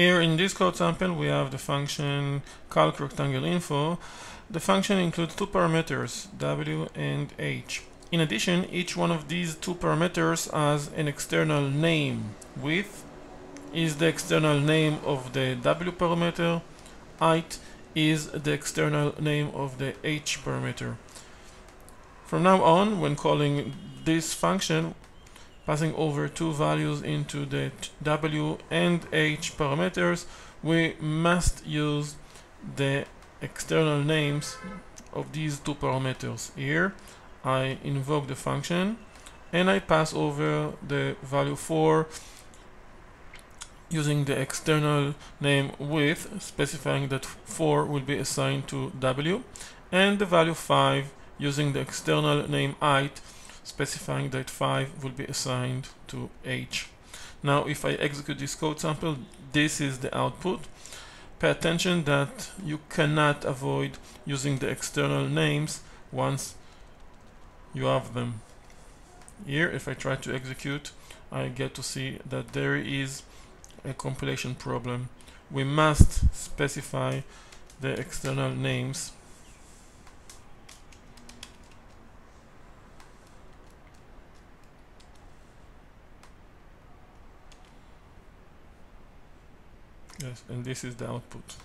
Here in this code sample we have the function calc rectangle info. The function includes two parameters, w and h. In addition, each one of these two parameters has an external name. Width is the external name of the w parameter, height is the external name of the h parameter. From now on, when calling this function, passing over two values into the w and h parameters, we must use the external names of these two parameters. Here, I invoke the function and I pass over the value 4 using the external name width, specifying that 4 will be assigned to w, and the value 5 using the external name height, specifying that 5 will be assigned to h. Now if I execute this code sample, this is the output. Pay attention that you cannot avoid using the external names once you have them. Here, if I try to execute, I get to see that there is a compilation problem. We must specify the external names Yes, and this is the output.